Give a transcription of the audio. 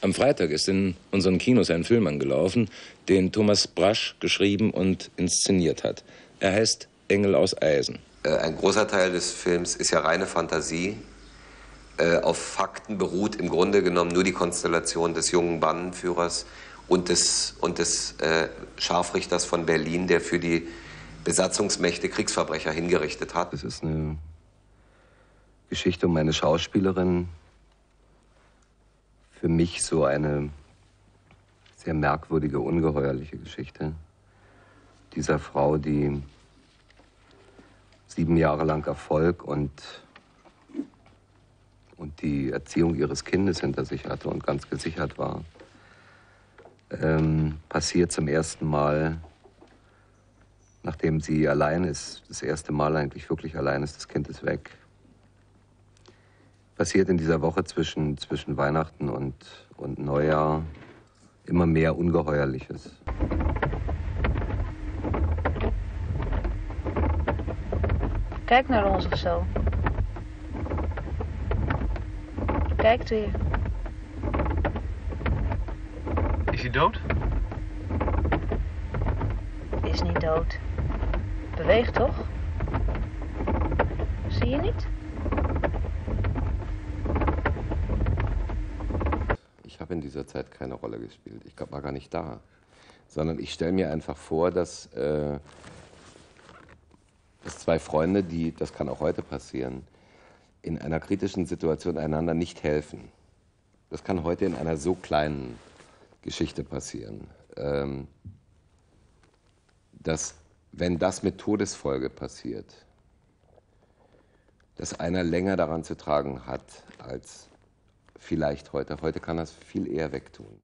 Am Freitag ist in unseren Kinos ein Film angelaufen, den Thomas Brasch geschrieben und inszeniert hat. Er heißt Engel aus Eisen. Äh, ein großer Teil des Films ist ja reine Fantasie. Äh, auf Fakten beruht im Grunde genommen nur die Konstellation des jungen Bannenführers und des, und des äh, Scharfrichters von Berlin, der für die Besatzungsmächte Kriegsverbrecher hingerichtet hat. Es ist eine Geschichte um eine Schauspielerin, für mich so eine sehr merkwürdige, ungeheuerliche Geschichte. Dieser Frau, die sieben Jahre lang Erfolg und, und die Erziehung ihres Kindes hinter sich hatte und ganz gesichert war, ähm, passiert zum ersten Mal, nachdem sie allein ist, das erste Mal eigentlich wirklich allein ist, das Kind ist weg passiert in dieser Woche zwischen, zwischen Weihnachten und, und Neujahr immer mehr Ungeheuerliches. Kijk naar ons of zo. Kijkt weer. Is hij dood? Is niet dood. Beweegt toch? Ich habe in dieser Zeit keine Rolle gespielt. Ich war gar nicht da. Sondern ich stelle mir einfach vor, dass, äh, dass zwei Freunde, die, das kann auch heute passieren, in einer kritischen Situation einander nicht helfen. Das kann heute in einer so kleinen Geschichte passieren. Ähm, dass, wenn das mit Todesfolge passiert, dass einer länger daran zu tragen hat als vielleicht heute. Heute kann es viel eher wegtun.